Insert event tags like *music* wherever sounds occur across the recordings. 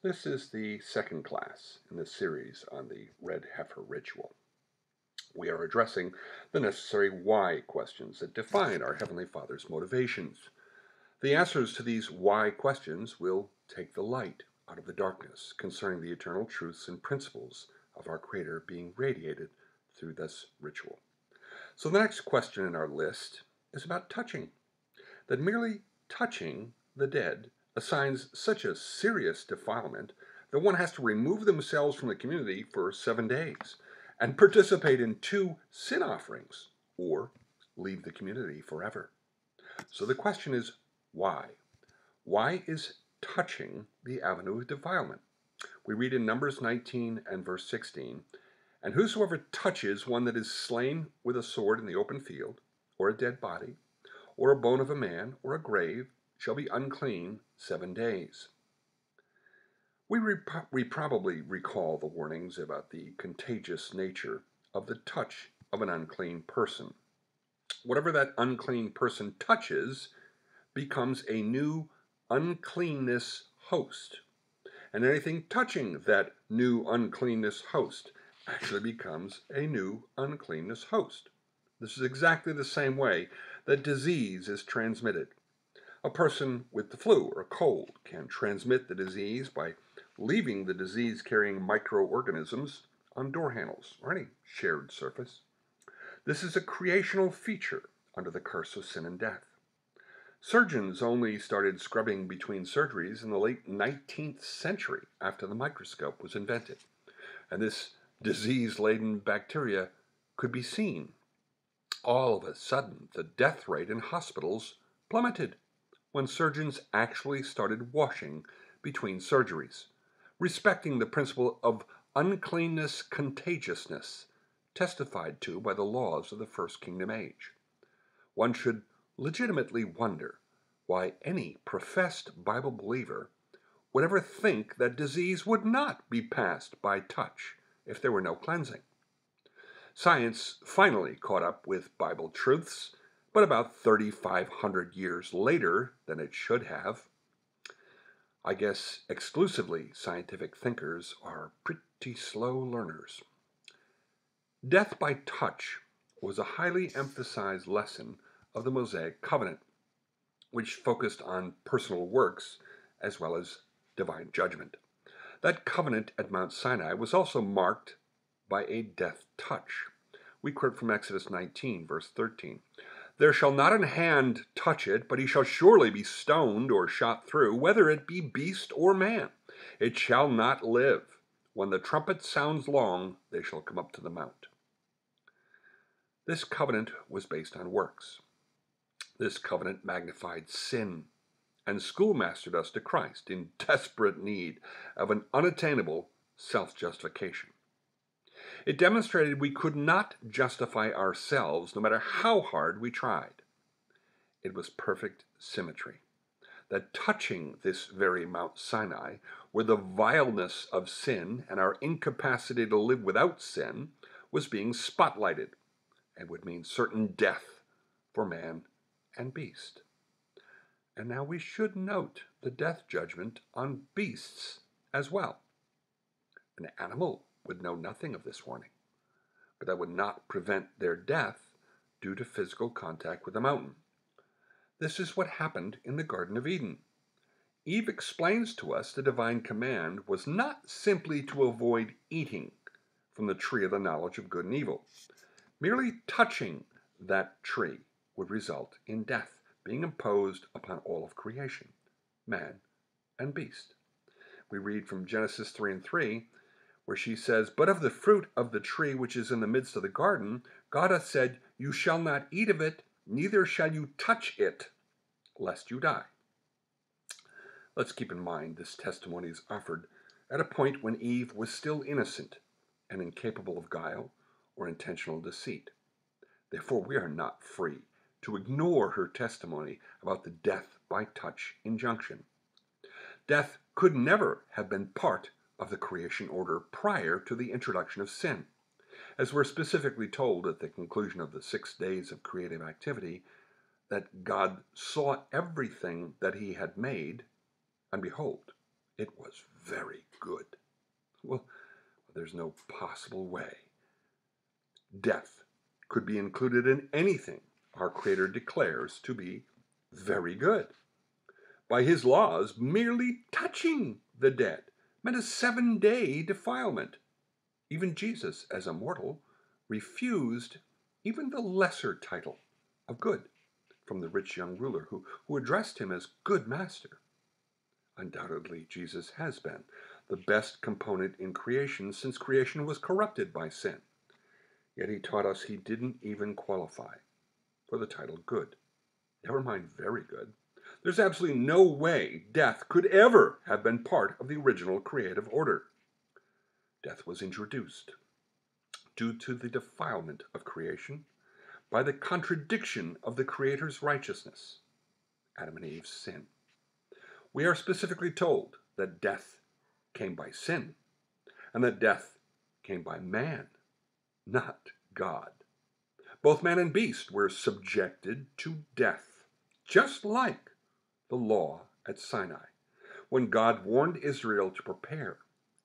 This is the second class in the series on the red heifer ritual. We are addressing the necessary why questions that define our Heavenly Father's motivations. The answers to these why questions will take the light out of the darkness concerning the eternal truths and principles of our Creator being radiated through this ritual. So the next question in our list is about touching. That merely touching the dead assigns such a serious defilement that one has to remove themselves from the community for seven days and participate in two sin offerings or leave the community forever. So the question is why? Why is touching the avenue of defilement? We read in Numbers 19 and verse 16 And whosoever touches one that is slain with a sword in the open field, or a dead body, or a bone of a man, or a grave, shall be unclean seven days. We, we probably recall the warnings about the contagious nature of the touch of an unclean person. Whatever that unclean person touches becomes a new uncleanness host. And anything touching that new uncleanness host actually becomes a new uncleanness host. This is exactly the same way that disease is transmitted. A person with the flu or a cold can transmit the disease by leaving the disease carrying microorganisms on door handles or any shared surface. This is a creational feature under the curse of sin and death. Surgeons only started scrubbing between surgeries in the late 19th century after the microscope was invented, and this disease laden bacteria could be seen. All of a sudden, the death rate in hospitals plummeted when surgeons actually started washing between surgeries, respecting the principle of uncleanness contagiousness testified to by the laws of the First Kingdom age. One should legitimately wonder why any professed Bible believer would ever think that disease would not be passed by touch if there were no cleansing. Science finally caught up with Bible truths but about 3,500 years later than it should have. I guess exclusively scientific thinkers are pretty slow learners. Death by touch was a highly emphasized lesson of the Mosaic covenant, which focused on personal works as well as divine judgment. That covenant at Mount Sinai was also marked by a death touch. We quote from Exodus 19, verse 13. There shall not an hand touch it, but he shall surely be stoned or shot through, whether it be beast or man. It shall not live. When the trumpet sounds long, they shall come up to the mount. This covenant was based on works. This covenant magnified sin and schoolmastered us to Christ in desperate need of an unattainable self justification. It demonstrated we could not justify ourselves no matter how hard we tried. It was perfect symmetry. That touching this very Mount Sinai, where the vileness of sin and our incapacity to live without sin was being spotlighted and would mean certain death for man and beast. And now we should note the death judgment on beasts as well. An animal would know nothing of this warning, but that would not prevent their death due to physical contact with the mountain. This is what happened in the Garden of Eden. Eve explains to us the divine command was not simply to avoid eating from the tree of the knowledge of good and evil. Merely touching that tree would result in death being imposed upon all of creation, man and beast. We read from Genesis 3 and 3 where she says, But of the fruit of the tree which is in the midst of the garden, God hath said, You shall not eat of it, neither shall you touch it, lest you die. Let's keep in mind this testimony is offered at a point when Eve was still innocent and incapable of guile or intentional deceit. Therefore, we are not free to ignore her testimony about the death by touch injunction. Death could never have been part of the creation order prior to the introduction of sin. As we're specifically told at the conclusion of the six days of creative activity, that God saw everything that he had made, and behold, It was very good. Well, there's no possible way. Death could be included in anything our Creator declares to be very good. By his laws, merely touching the dead meant a seven day defilement. Even Jesus, as a mortal, refused even the lesser title of good from the rich young ruler who, who addressed him as good master. Undoubtedly, Jesus has been the best component in creation since creation was corrupted by sin. Yet he taught us he didn't even qualify for the title good. Never mind very good. There's absolutely no way death could ever have been part of the original creative order. Death was introduced due to the defilement of creation by the contradiction of the Creator's righteousness, Adam and Eve's sin. We are specifically told that death came by sin, and that death came by man, not God. Both man and beast were subjected to death, just like the law at Sinai, when God warned Israel to prepare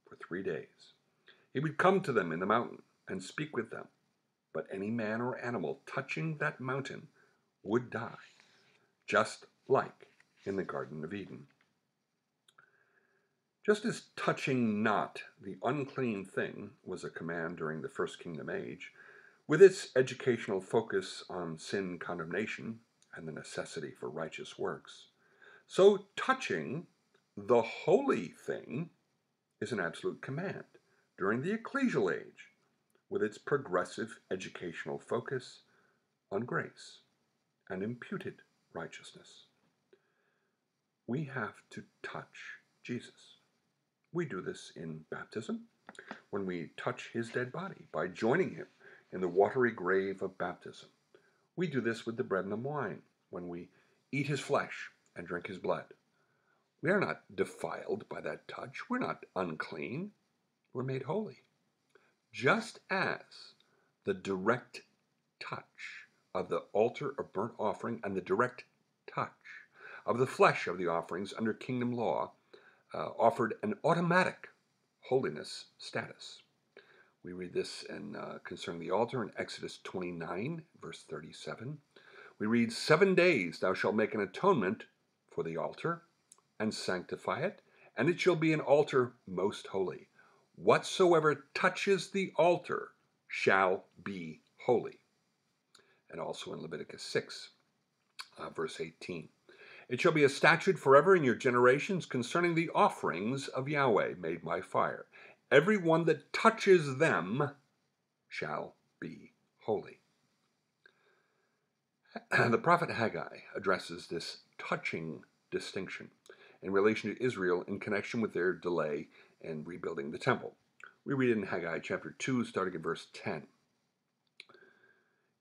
for three days. He would come to them in the mountain and speak with them, but any man or animal touching that mountain would die, just like in the Garden of Eden. Just as touching not the unclean thing was a command during the First Kingdom age, with its educational focus on sin condemnation and the necessity for righteous works, so touching the holy thing is an absolute command during the ecclesial age, with its progressive educational focus on grace and imputed righteousness. We have to touch Jesus. We do this in baptism when we touch his dead body by joining him in the watery grave of baptism. We do this with the bread and the wine when we eat his flesh and drink his blood. We are not defiled by that touch. We're not unclean. We're made holy. Just as the direct touch of the altar of burnt offering and the direct touch of the flesh of the offerings under kingdom law uh, offered an automatic holiness status. We read this in, uh, concerning the altar in Exodus 29, verse 37. We read, Seven days thou shalt make an atonement for the altar and sanctify it, and it shall be an altar most holy. Whatsoever touches the altar shall be holy. And also in Leviticus 6, uh, verse 18. It shall be a statute forever in your generations concerning the offerings of Yahweh made by fire. Every one that touches them shall be holy. *clears throat* The prophet Haggai addresses this touching distinction in relation to Israel in connection with their delay in rebuilding the temple. We read in Haggai chapter 2, starting at verse 10.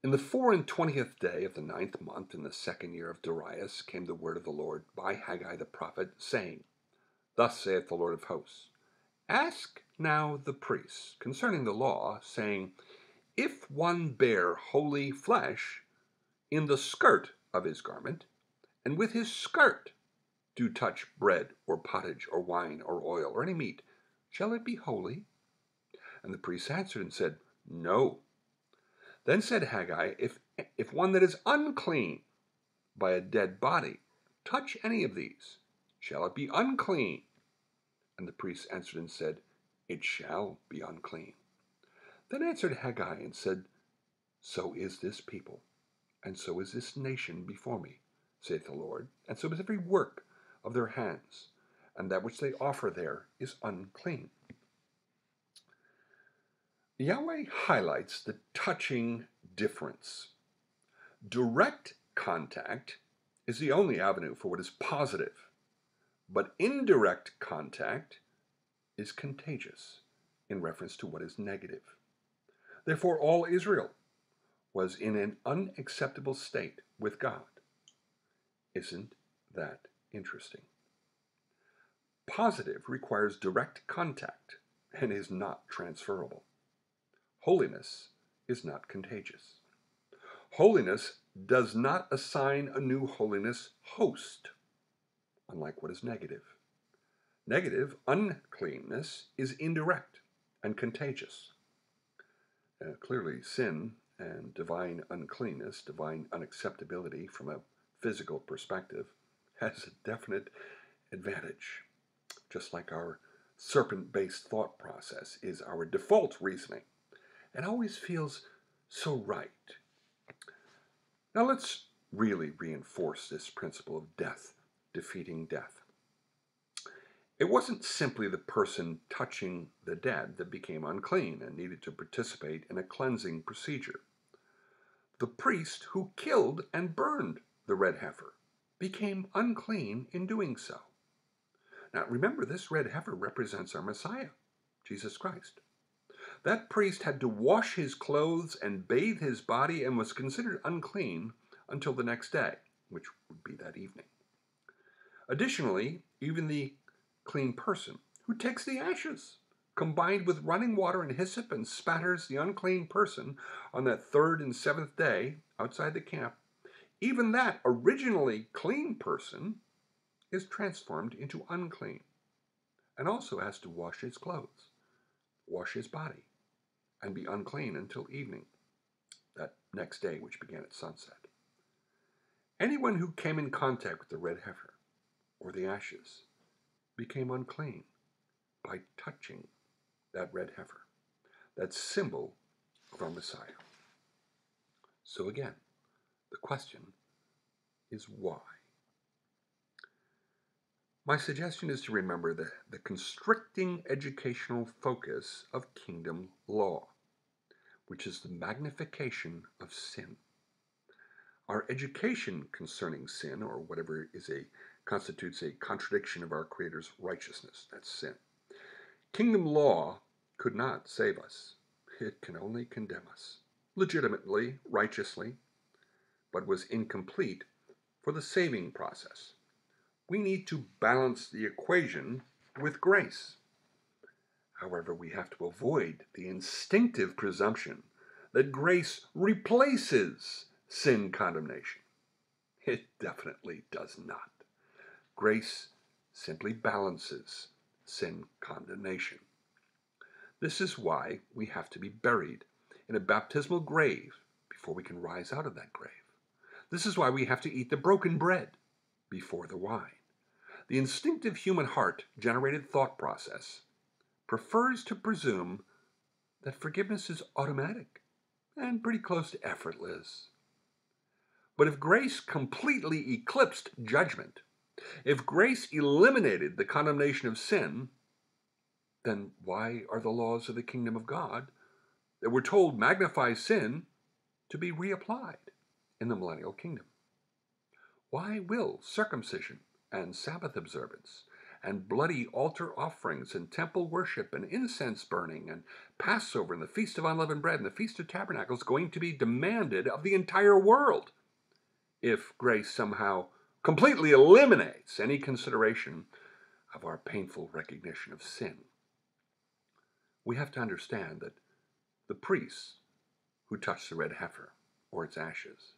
In the four and twentieth day of the ninth month, in the second year of Darius, came the word of the Lord by Haggai the prophet, saying, Thus saith the Lord of hosts, Ask now the priests concerning the law, saying, If one bear holy flesh in the skirt of his garment, and with his skirt do touch bread or pottage or wine or oil or any meat, shall it be holy? And the priests answered and said, No. Then said Haggai, if, if one that is unclean by a dead body touch any of these, shall it be unclean? And the priests answered and said, It shall be unclean. Then answered Haggai and said, So is this people, and so is this nation before me, saith the Lord, and so is every work of their hands, and that which they offer there is unclean. Yahweh highlights the touching difference. Direct contact is the only avenue for what is positive, but indirect contact is contagious in reference to what is negative. Therefore, all Israel was in an unacceptable state with God. Isn't that interesting? Positive requires direct contact and is not transferable. Holiness is not contagious. Holiness does not assign a new holiness host, unlike what is negative. Negative, uncleanness, is indirect and contagious. Uh, clearly, sin and divine uncleanness, divine unacceptability from a physical perspective, has a definite advantage. Just like our serpent based thought process is our default reasoning and always feels so right. Now let's really reinforce this principle of death defeating death. It wasn't simply the person touching the dead that became unclean and needed to participate in a cleansing procedure. The priest who killed and burned the red heifer became unclean in doing so. Now remember, this red heifer represents our Messiah, Jesus Christ. That priest had to wash his clothes and bathe his body and was considered unclean until the next day, which would be that evening. Additionally, even the clean person who takes the ashes combined with running water and hyssop and spatters the unclean person on that third and seventh day outside the camp, even that originally clean person is transformed into unclean and also has to wash his clothes, wash his body, and be unclean until evening, that next day which began at sunset. Anyone who came in contact with the red heifer or the ashes became unclean by touching that red heifer, that symbol of our Messiah. So again, the question is why? My suggestion is to remember the, the constricting educational focus of kingdom law, which is the magnification of sin. Our education concerning sin, or whatever is a constitutes a contradiction of our Creator's righteousness. That's sin. Kingdom law could not save us, it can only condemn us, legitimately, righteously, but was incomplete for the saving process. We need to balance the equation with grace. However, we have to avoid the instinctive presumption that grace replaces sin condemnation. It definitely does not. Grace simply balances sin condemnation. This is why we have to be buried in a baptismal grave before we can rise out of that grave. This is why we have to eat the broken bread before the wine. The instinctive human heart generated thought process prefers to presume that forgiveness is automatic and pretty close to effortless. But if grace completely eclipsed judgment, if grace eliminated the condemnation of sin, then why are the laws of the kingdom of God that we're told magnify sin to be reapplied in the millennial kingdom? Why will circumcision and Sabbath observance and bloody altar offerings and temple worship and incense burning and Passover and the Feast of Unleavened Bread and the Feast of Tabernacles going to be demanded of the entire world if grace somehow completely eliminates any consideration of our painful recognition of sin. We have to understand that the priests who touched the red heifer or its ashes,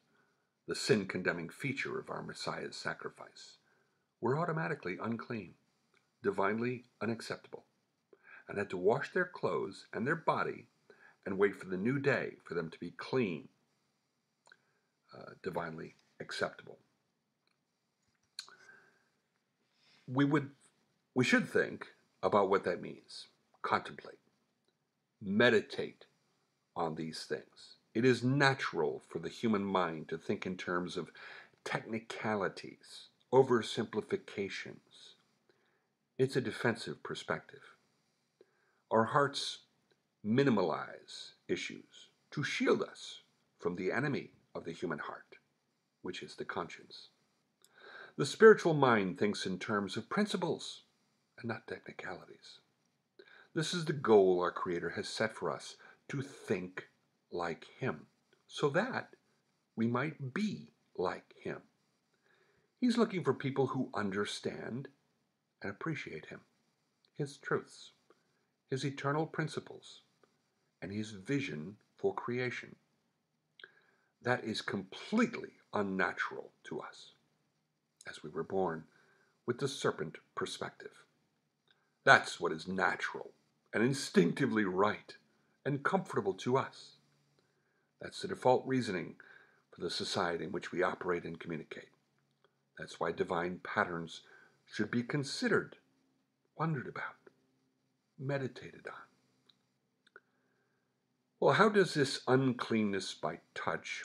the sin condemning feature of our Messiah's sacrifice, were automatically unclean, divinely unacceptable, and had to wash their clothes and their body and wait for the new day for them to be clean, uh, divinely acceptable. we would we should think about what that means. Contemplate. Meditate on these things. It is natural for the human mind to think in terms of technicalities, oversimplifications. It's a defensive perspective. Our hearts minimalize issues to shield us from the enemy of the human heart, which is the conscience. The spiritual mind thinks in terms of principles and not technicalities. This is the goal our Creator has set for us to think like Him, so that we might be like Him. He's looking for people who understand and appreciate Him, His truths, His eternal principles, and His vision for creation. That is completely unnatural to us as we were born with the serpent perspective. That's what is natural and instinctively right and comfortable to us. That's the default reasoning for the society in which we operate and communicate. That's why divine patterns should be considered, wondered about, meditated on. Well, how does this uncleanness by touch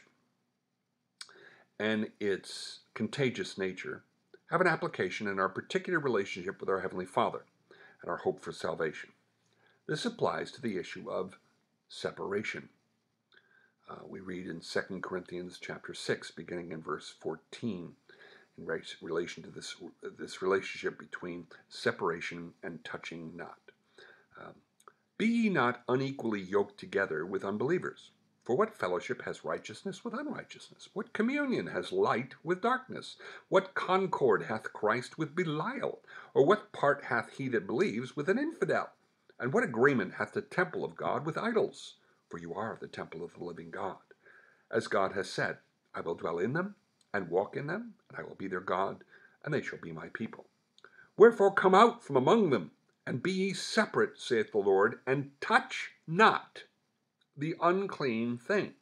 and its contagious nature have an application in our particular relationship with our Heavenly Father and our hope for salvation? This applies to the issue of separation. Uh, we read in 2 Corinthians chapter 6, beginning in verse 14, in relation to this, this relationship between separation and touching not. Um, Be ye not unequally yoked together with unbelievers. For what fellowship has righteousness with unrighteousness? What communion has light with darkness? What concord hath Christ with Belial? Or what part hath he that believes with an infidel? And what agreement hath the temple of God with idols? For you are the temple of the living God. As God has said, I will dwell in them and walk in them, and I will be their God, and they shall be my people. Wherefore come out from among them, and be ye separate, saith the Lord, and touch not the unclean thing,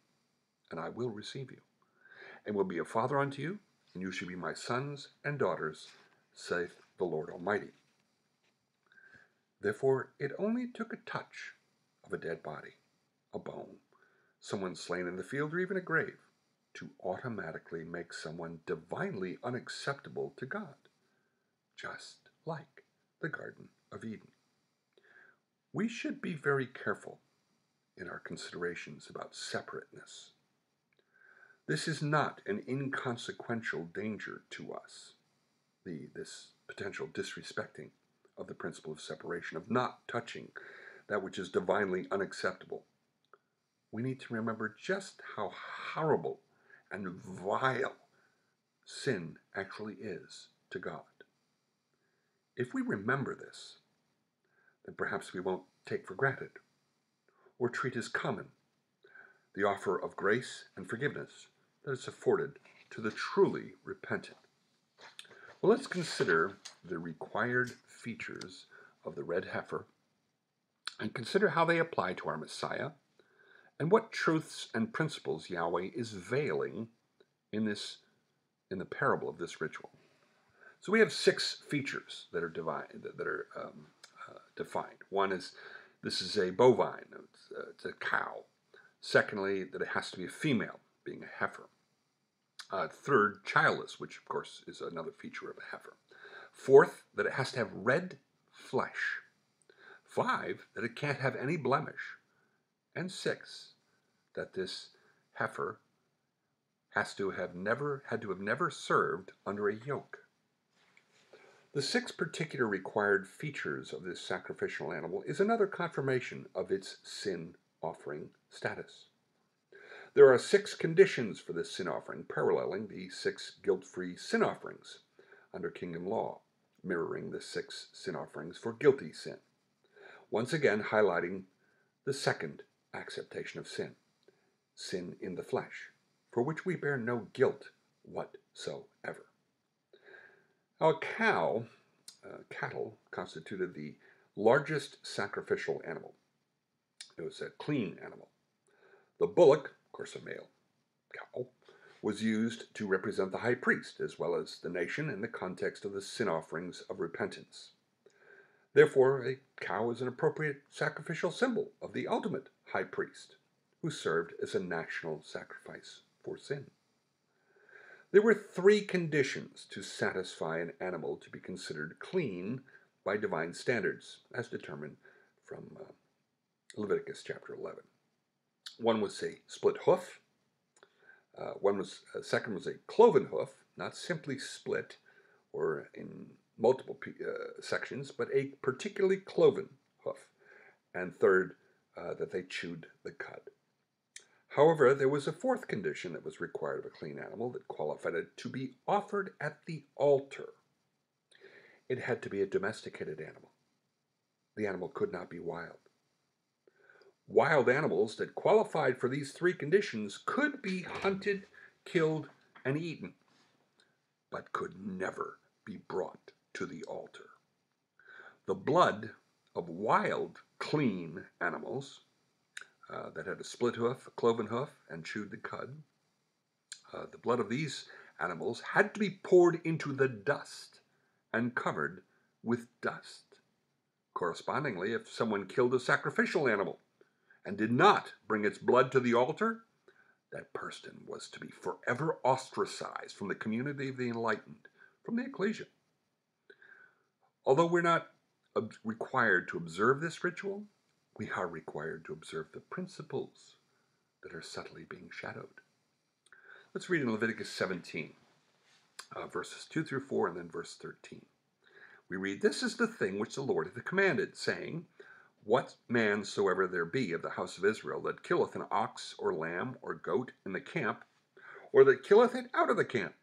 and I will receive you, and will be a father unto you, and you shall be my sons and daughters, saith the Lord Almighty. Therefore, it only took a touch of a dead body, a bone, someone slain in the field, or even a grave, to automatically make someone divinely unacceptable to God, just like the Garden of Eden. We should be very careful in our considerations about separateness. This is not an inconsequential danger to us, the, this potential disrespecting of the principle of separation, of not touching that which is divinely unacceptable. We need to remember just how horrible and vile sin actually is to God. If we remember this, then perhaps we won't take for granted or treat as common the offer of grace and forgiveness that is afforded to the truly repentant. Well, let's consider the required features of the red heifer and consider how they apply to our Messiah and what truths and principles Yahweh is veiling in this in the parable of this ritual. So we have six features that are that are um, uh, defined. One is this is a bovine, it's, uh, it's, a cow. Secondly, that it has to be a female, being a heifer. Uh, third, childless, which of course is another feature of a heifer. Fourth, that it has to have red flesh. Five, that it can't have any blemish. And six, that this heifer has to have never had to have never served under a yoke. The six particular required features of this sacrificial animal is another confirmation of its sin offering status. There are six conditions for this sin offering, paralleling the six guilt free sin offerings under kingdom law, mirroring the six sin offerings for guilty sin. Once again, highlighting the second acceptation of sin sin in the flesh, for which we bear no guilt whatsoever. Now, a cow, uh, cattle, constituted the largest sacrificial animal. It was a clean animal. The bullock, of course a male cow, was used to represent the high priest as well as the nation in the context of the sin offerings of repentance. Therefore, a cow is an appropriate sacrificial symbol of the ultimate high priest, who served as a national sacrifice for sin. There were three conditions to satisfy an animal to be considered clean by divine standards, as determined from uh, Leviticus chapter 11. One was a split hoof. Uh, one was uh, second was a cloven hoof, not simply split or in multiple uh, sections, but a particularly cloven hoof. And third, uh, that they chewed the cud. However, there was a fourth condition that was required of a clean animal that qualified it to be offered at the altar. It had to be a domesticated animal. The animal could not be wild. Wild animals that qualified for these three conditions could be hunted, killed, and eaten, but could never be brought to the altar. The blood of wild, clean animals uh, that had a split hoof, a cloven hoof, and chewed the cud, uh, the blood of these animals had to be poured into the dust and covered with dust. Correspondingly, if someone killed a sacrificial animal and did not bring its blood to the altar, that person was to be forever ostracized from the community of the enlightened, from the ecclesia. Although we're not required to observe this ritual, we are required to observe the principles that are subtly being shadowed. Let's read in Leviticus 17, uh, verses 2 through 4, and then verse 13. We read, This is the thing which the Lord hath commanded, saying, what man soever there be of the house of Israel that killeth an ox or lamb or goat in the camp, or that killeth it out of the camp,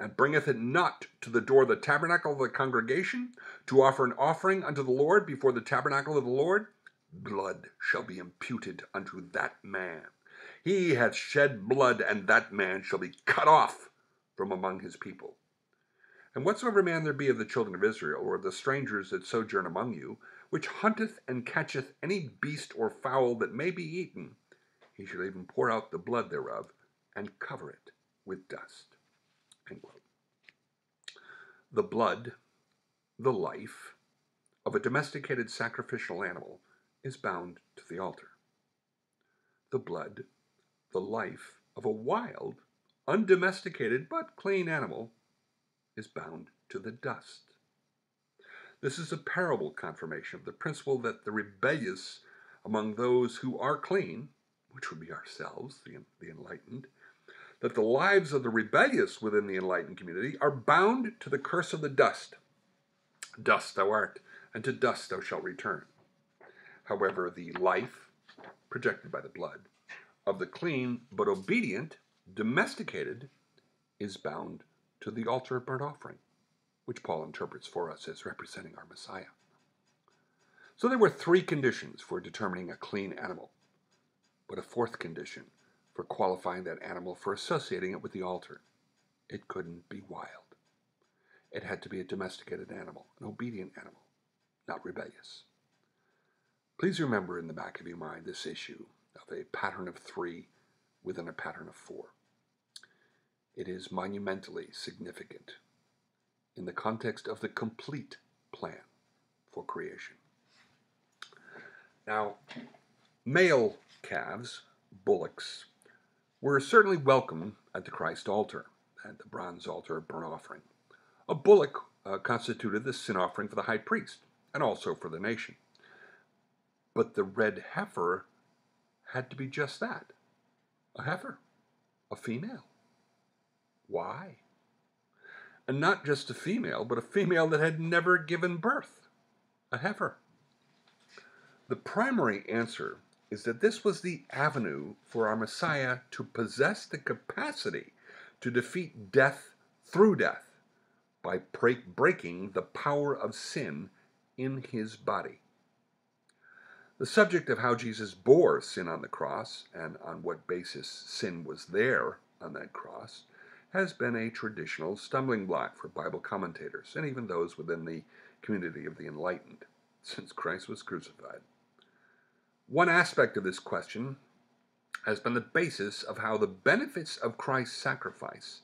and bringeth it not to the door of the tabernacle of the congregation, to offer an offering unto the Lord before the tabernacle of the Lord, blood shall be imputed unto that man. He hath shed blood, and that man shall be cut off from among his people. And whatsoever man there be of the children of Israel, or of the strangers that sojourn among you, which hunteth and catcheth any beast or fowl that may be eaten, he shall even pour out the blood thereof and cover it with dust. The blood, the life, of a domesticated sacrificial animal is bound to the altar. The blood, the life of a wild, undomesticated but clean animal is bound to the dust. This is a parable confirmation of the principle that the rebellious among those who are clean, which would be ourselves, the, the enlightened, that the lives of the rebellious within the enlightened community are bound to the curse of the dust. Dust thou art, and to dust thou shalt return. However, the life, projected by the blood, of the clean but obedient, domesticated, is bound to the altar of burnt offering which Paul interprets for us as representing our Messiah. So there were three conditions for determining a clean animal, but a fourth condition for qualifying that animal for associating it with the altar. It couldn't be wild. It had to be a domesticated animal, an obedient animal, not rebellious. Please remember in the back of your mind this issue of a pattern of three within a pattern of four. It is monumentally significant in the context of the complete plan for creation. Now, male calves, bullocks, were certainly welcome at the Christ altar, at the bronze altar of burnt offering. A bullock uh, constituted the sin offering for the high priest and also for the nation. But the red heifer had to be just that a heifer, a female. Why? and not just a female, but a female that had never given birth, a heifer. The primary answer is that this was the avenue for our Messiah to possess the capacity to defeat death through death by break, breaking the power of sin in his body. The subject of how Jesus bore sin on the cross and on what basis sin was there on that cross has been a traditional stumbling block for Bible commentators and even those within the community of the enlightened since Christ was crucified. One aspect of this question has been the basis of how the benefits of Christ's sacrifice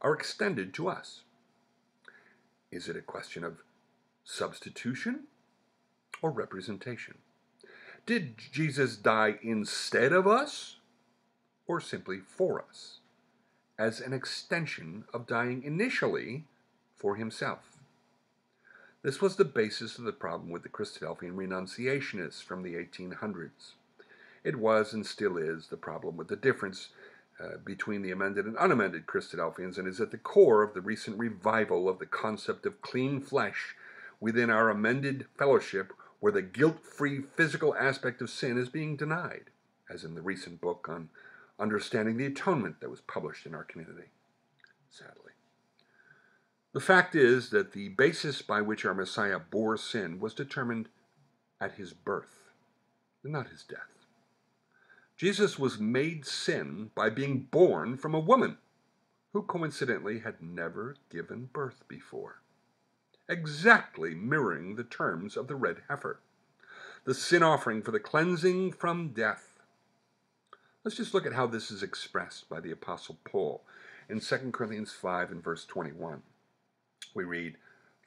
are extended to us. Is it a question of substitution or representation? Did Jesus die instead of us or simply for us? as an extension of dying initially for himself. This was the basis of the problem with the Christadelphian renunciationists from the 1800s. It was and still is the problem with the difference uh, between the amended and unamended Christadelphians and is at the core of the recent revival of the concept of clean flesh within our amended fellowship where the guilt free physical aspect of sin is being denied, as in the recent book on understanding the atonement that was published in our community, sadly. The fact is that the basis by which our Messiah bore sin was determined at his birth, not his death. Jesus was made sin by being born from a woman who coincidentally had never given birth before. exactly mirroring the terms of the red heifer, the sin offering for the cleansing from death. Let's just look at how this is expressed by the Apostle Paul in 2 Corinthians 5 and verse 21. We read,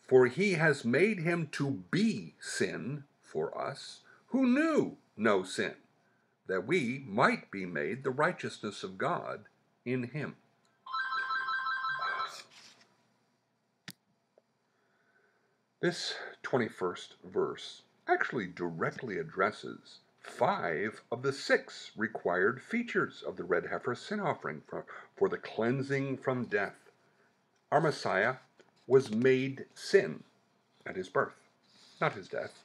For he has made him to be sin for us, who knew no sin, that we might be made the righteousness of God in him. This 21st verse actually directly addresses five of the six required features of the red heifer sin offering for, for the cleansing from death. Our Messiah was made sin at his birth, not his death.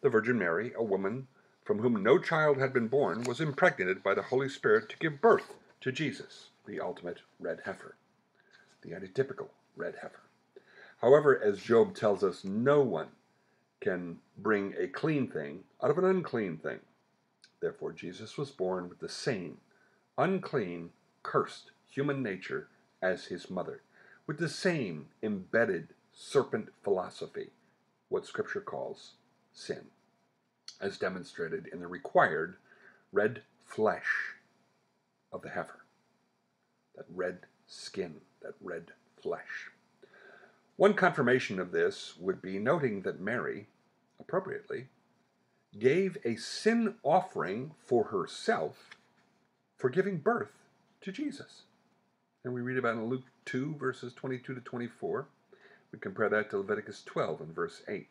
The Virgin Mary, a woman from whom no child had been born, was impregnated by the Holy Spirit to give birth to Jesus, the ultimate red heifer, the antitypical red heifer. However, as Job tells us, no one can bring a clean thing out of an unclean thing. Therefore, Jesus was born with the same unclean, cursed human nature as his mother, with the same embedded serpent philosophy, what Scripture calls sin, as demonstrated in the required red flesh of the heifer, that red skin, that red flesh. One confirmation of this would be noting that Mary, appropriately, gave a sin offering for herself for giving birth to Jesus. And we read about in Luke 2, verses 22 to 24. We compare that to Leviticus 12 and verse 8.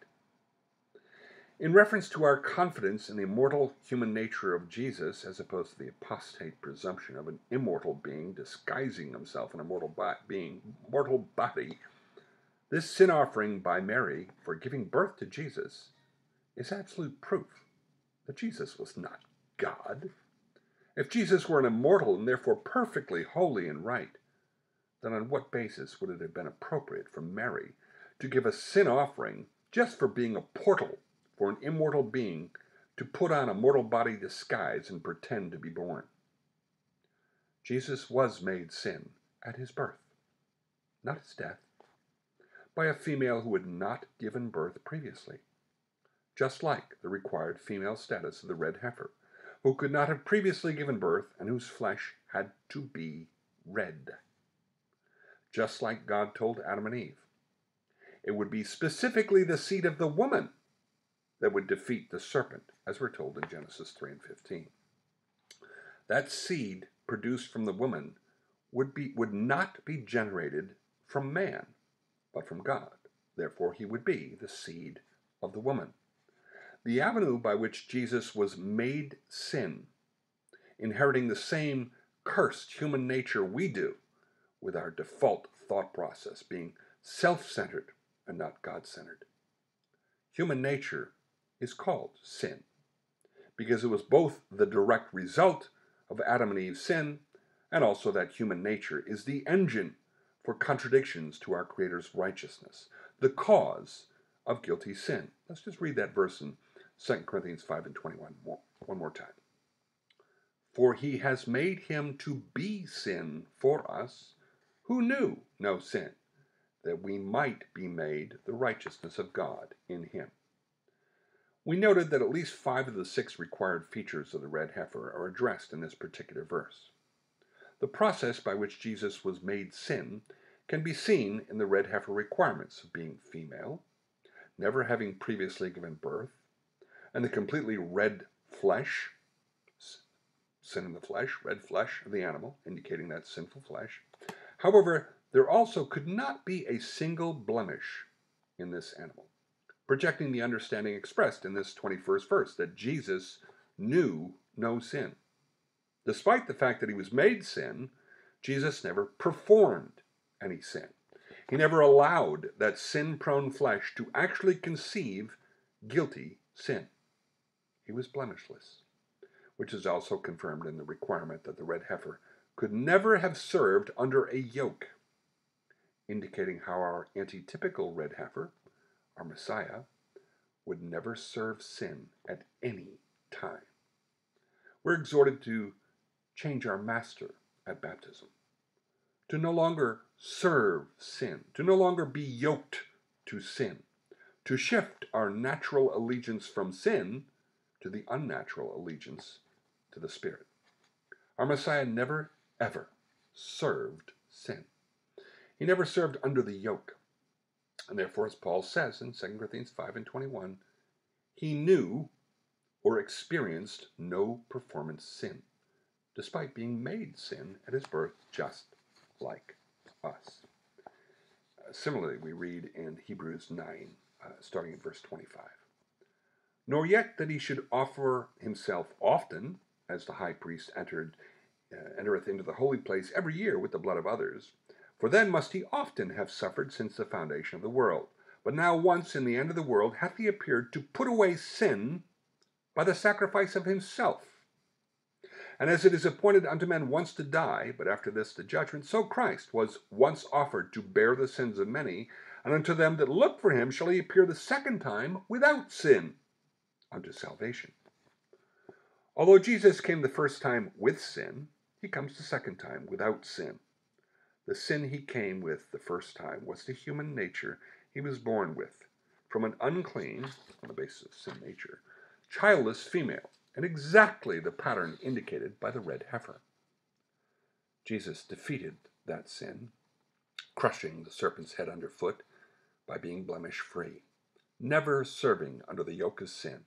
In reference to our confidence in the immortal human nature of Jesus, as opposed to the apostate presumption of an immortal being disguising himself in a mortal being, mortal body, this sin offering by Mary for giving birth to Jesus is absolute proof that Jesus was not God. If Jesus were an immortal and therefore perfectly holy and right, then on what basis would it have been appropriate for Mary to give a sin offering just for being a portal for an immortal being to put on a mortal body disguise and pretend to be born? Jesus was made sin at his birth, not his death by a female who had not given birth previously, just like the required female status of the red heifer, who could not have previously given birth and whose flesh had to be red. Just like God told Adam and Eve. It would be specifically the seed of the woman that would defeat the serpent, as we're told in Genesis 3 and 15. That seed produced from the woman would, be, would not be generated from man, but from God. Therefore, he would be the seed of the woman. The avenue by which Jesus was made sin, inheriting the same cursed human nature we do, with our default thought process being self centered and not God centered. Human nature is called sin because it was both the direct result of Adam and Eve's sin and also that human nature is the engine for contradictions to our Creator's righteousness, the cause of guilty sin. Let's just read that verse in 2 Corinthians 5 and 21 more, one more time. For he has made him to be sin for us who knew no sin, that we might be made the righteousness of God in him. We noted that at least five of the six required features of the red heifer are addressed in this particular verse. The process by which Jesus was made sin can be seen in the red heifer requirements of being female, never having previously given birth, and the completely red flesh, sin in the flesh, red flesh of the animal, indicating that sinful flesh. However, there also could not be a single blemish in this animal, projecting the understanding expressed in this 21st verse that Jesus knew no sin. Despite the fact that he was made sin, Jesus never performed any sin. He never allowed that sin prone flesh to actually conceive guilty sin. He was blemishless, which is also confirmed in the requirement that the red heifer could never have served under a yoke, indicating how our antitypical red heifer, our Messiah, would never serve sin at any time. We're exhorted to change our master at baptism, to no longer serve sin, to no longer be yoked to sin, to shift our natural allegiance from sin to the unnatural allegiance to the Spirit. Our Messiah never, ever served sin. He never served under the yoke. And therefore, as Paul says in 2 Corinthians 5 and 21, he knew or experienced no performance sin, despite being made sin at his birth just like us. Uh, similarly, we read in Hebrews 9, uh, starting in verse 25. Nor yet that he should offer himself often, as the high priest entered, entereth into the holy place every year with the blood of others, for then must he often have suffered since the foundation of the world. But now once in the end of the world hath he appeared to put away sin by the sacrifice of himself. And as it is appointed unto men once to die, but after this the judgment, so Christ was once offered to bear the sins of many, and unto them that look for him shall he appear the second time without sin unto salvation. Although Jesus came the first time with sin, he comes the second time without sin. The sin he came with the first time was the human nature he was born with, from an unclean, on the basis of sin nature, childless female, and exactly the pattern indicated by the red heifer. Jesus defeated that sin, crushing the serpent's head underfoot by being blemish free, never serving under the yoke of sin,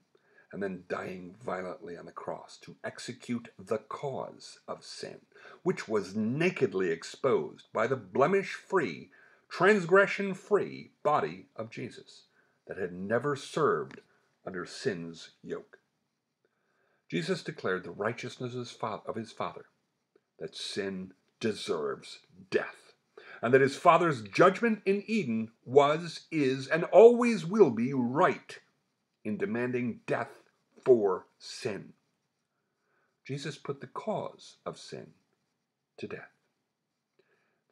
and then dying violently on the cross to execute the cause of sin, which was nakedly exposed by the blemish free, transgression free body of Jesus that had never served under sin's yoke. Jesus declared the righteousness of his Father, that sin deserves death, and that his Father's judgment in Eden was, is, and always will be right in demanding death for sin. Jesus put the cause of sin to death.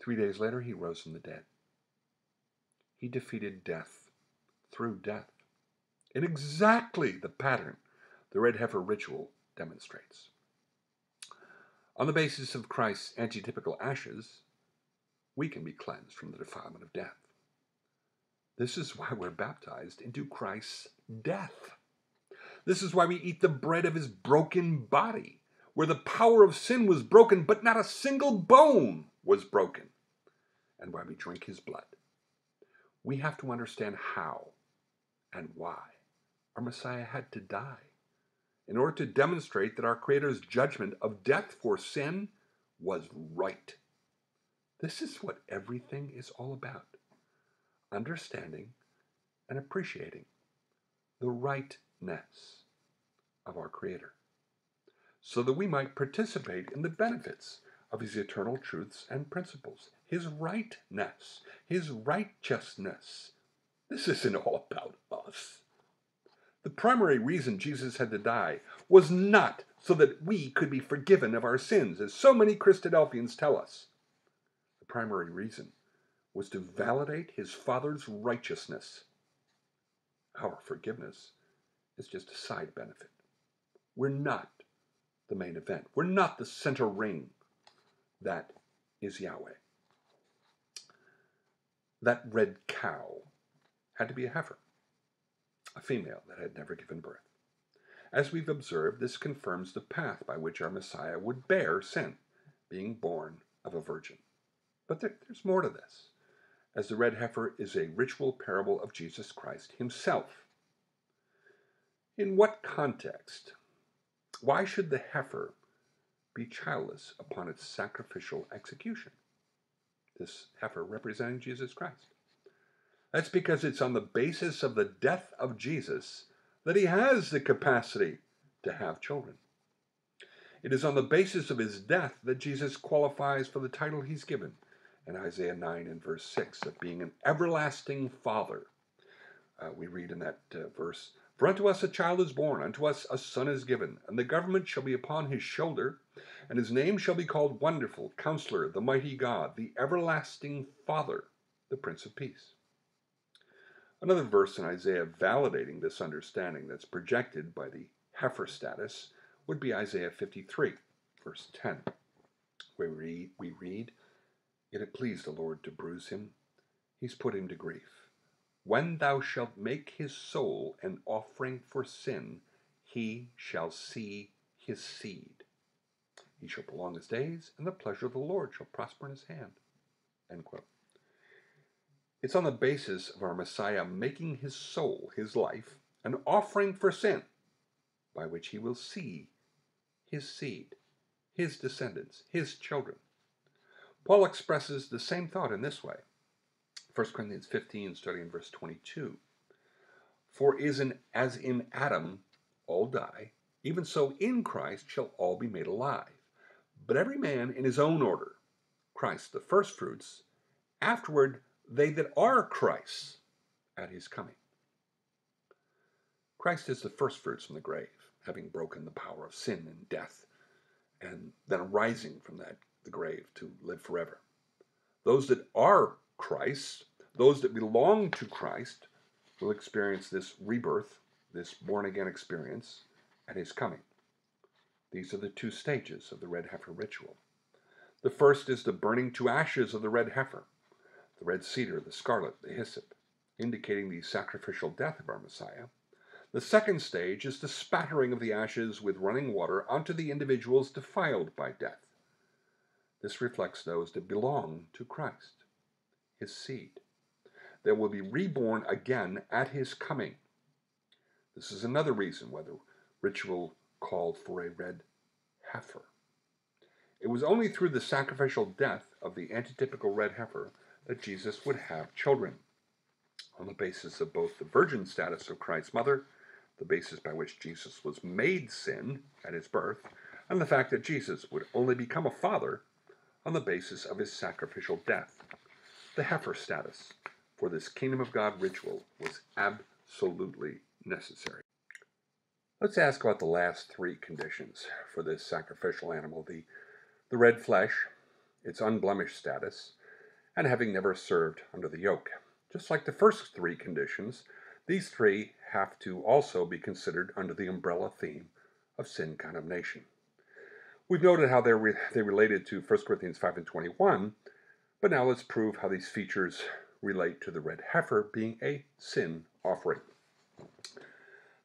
Three days later, he rose from the dead. He defeated death through death in exactly the pattern the red heifer ritual demonstrates. On the basis of Christ's antitypical ashes, we can be cleansed from the defilement of death. This is why we're baptized into Christ's death. This is why we eat the bread of his broken body, where the power of sin was broken, but not a single bone was broken, and why we drink his blood. We have to understand how and why our Messiah had to die in order to demonstrate that our Creator's judgment of death for sin was right. This is what everything is all about understanding and appreciating the rightness of our Creator, so that we might participate in the benefits of His eternal truths and principles, His rightness, His righteousness. This isn't all about us. The primary reason Jesus had to die was not so that we could be forgiven of our sins, as so many Christadelphians tell us. The primary reason was to validate his Father's righteousness. Our forgiveness is just a side benefit. We're not the main event. We're not the center ring. That is Yahweh. That red cow had to be a heifer a female that had never given birth. As we've observed, this confirms the path by which our Messiah would bear sin, being born of a virgin. But there, there's more to this, as the red heifer is a ritual parable of Jesus Christ himself. In what context? Why should the heifer be childless upon its sacrificial execution? This heifer representing Jesus Christ. That's because it's on the basis of the death of Jesus that he has the capacity to have children. It is on the basis of his death that Jesus qualifies for the title he's given in Isaiah 9 and verse 6 of being an everlasting father. Uh, we read in that uh, verse, For unto us a child is born, unto us a son is given, and the government shall be upon his shoulder, and his name shall be called Wonderful, Counselor, the Mighty God, the Everlasting Father, the Prince of Peace. Another verse in Isaiah validating this understanding that's projected by the heifer status would be Isaiah 53, verse 10, where we, read, Yet it pleased the Lord to bruise him, he's put him to grief. When thou shalt make his soul an offering for sin, he shall see his seed. He shall prolong his days, and the pleasure of the Lord shall prosper in his hand. It's on the basis of our Messiah making his soul, his life, an offering for sin, by which he will see his seed, his descendants, his children. Paul expresses the same thought in this way. 1 Corinthians 15, starting in verse 22. For is in, as in Adam all die, even so in Christ shall all be made alive. But every man in his own order. Christ the firstfruits, afterward they that are Christ's at his coming. Christ is the firstfruits from the grave, having broken the power of sin and death, and then rising from that the grave to live forever. Those that are Christ, those that belong to Christ, will experience this rebirth, this born again experience at his coming. These are the two stages of the red heifer ritual. The first is the burning to ashes of the red heifer, the red cedar, the scarlet, the hyssop, indicating the sacrificial death of our Messiah. The second stage is the spattering of the ashes with running water onto the individuals defiled by death. This reflects those that belong to Christ, his seed. They will be reborn again at his coming. This is another reason why the ritual called for a red heifer. It was only through the sacrificial death of the antitypical red heifer that Jesus would have children. On the basis of both the virgin status of Christ's mother, the basis by which Jesus was made sin at his birth, and the fact that Jesus would only become a father on the basis of his sacrificial death. The heifer status for this kingdom of God ritual was absolutely necessary. Let's ask about the last three conditions for this sacrificial animal the, the red flesh, its unblemished status, and having never served under the yoke. Just like the first three conditions, these three have to also be considered under the umbrella theme of sin condemnation. We've noted how re- they related to 1 Corinthians 5 and 21, but now let's prove how these features relate to the red heifer being a sin offering.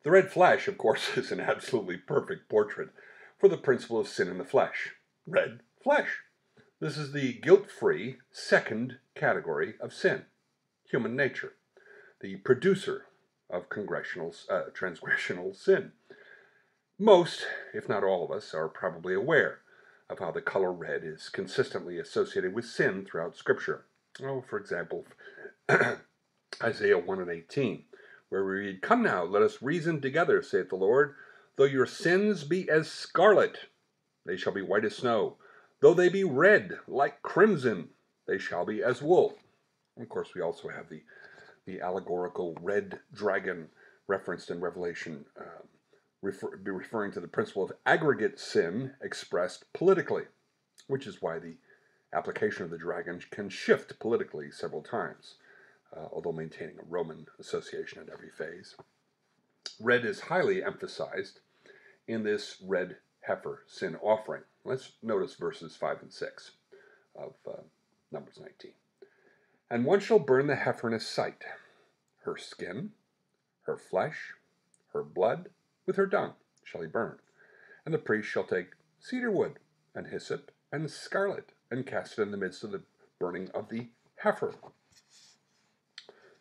The red flesh, of course, *laughs* is an absolutely perfect portrait for the principle of sin in the flesh. Red flesh. This is the guilt free second category of sin, human nature, the producer of congressional, uh, transgressional sin. Most, if not all of us, are probably aware of how the color red is consistently associated with sin throughout Scripture. Oh, for example, *clears throat* Isaiah 1 and 18 where we read, Come now, let us reason together, saith the Lord. Though your sins be as scarlet, they shall be white as snow. Though they be red like crimson, they shall be as wool. And of course, we also have the, the allegorical red dragon referenced in Revelation, um, refer, referring to the principle of aggregate sin expressed politically, which is why the application of the dragon can shift politically several times uh, although maintaining a Roman association at every phase. Red is highly emphasized in this red heifer sin offering. Let's notice verses 5 and 6 of uh, Numbers 19. And one shall burn the heifer in his sight, her skin, her flesh, her blood, with her dung shall he burn. And the priest shall take cedar wood and hyssop and scarlet and cast it in the midst of the burning of the heifer.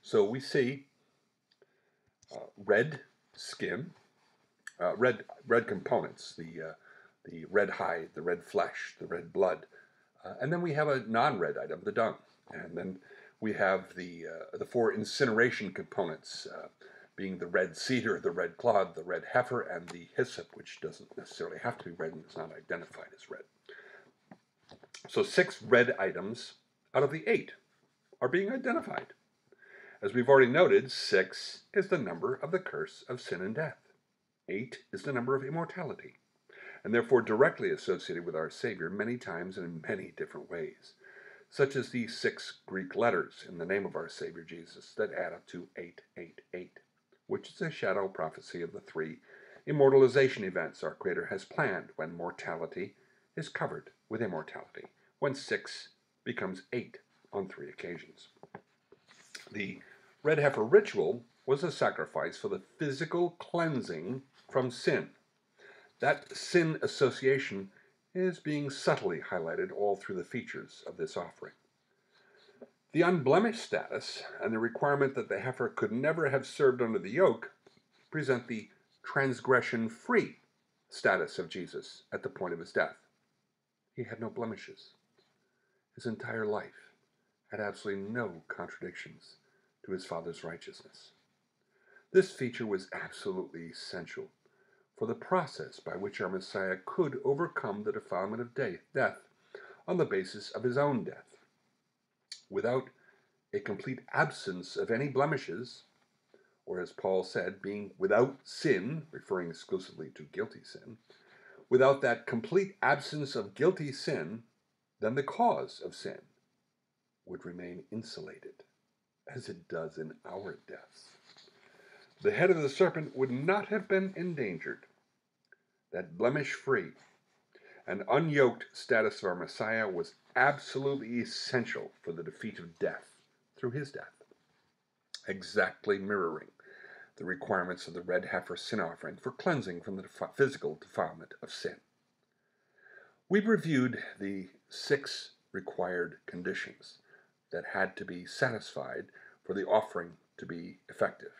So we see uh, red skin, uh, red red components, the uh, the red hide, the red flesh, the red blood, uh, and then we have a non-red item, the dung, and then we have the uh, the four incineration components, uh, being the red cedar, the red clod, the red heifer, and the hyssop, which doesn't necessarily have to be red and is not identified as red. So six red items out of the eight are being identified. As we've already noted, six is the number of the curse of sin and death. Eight is the number of immortality, and therefore directly associated with our Savior many times and in many different ways, such as the six Greek letters in the name of our Savior Jesus that add up to 888, which is a shadow prophecy of the three immortalization events our Creator has planned when mortality is covered with immortality, when six becomes eight on three occasions. The red heifer ritual was a sacrifice for the physical cleansing from sin. That sin association is being subtly highlighted all through the features of this offering. The unblemished status and the requirement that the heifer could never have served under the yoke present the transgression free status of Jesus at the point of his death. He had no blemishes. His entire life had absolutely no contradictions to his Father's righteousness. This feature was absolutely essential for the process by which our Messiah could overcome the defilement of death on the basis of his own death. Without a complete absence of any blemishes, or as Paul said, being without sin, referring exclusively to guilty sin, without that complete absence of guilty sin, then the cause of sin would remain insulated, as it does in our deaths. The head of the serpent would not have been endangered. That blemish free and unyoked status of our Messiah was absolutely essential for the defeat of death through his death, exactly mirroring the requirements of the red heifer sin offering for cleansing from the physical defilement of sin. We've reviewed the six required conditions that had to be satisfied for the offering to be effective.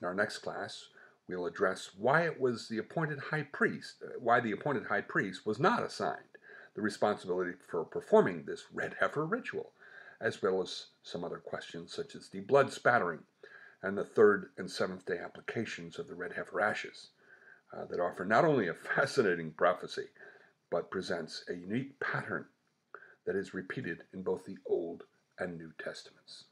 In our next class, we'll address why it was the appointed high priest, uh, why the appointed high priest was not assigned the responsibility for performing this red heifer ritual, as well as some other questions such as the blood spattering and the third and seventh day applications of the red heifer ashes uh, that offer not only a *laughs* fascinating prophecy, but presents a unique pattern that is repeated in both the Old and New Testaments.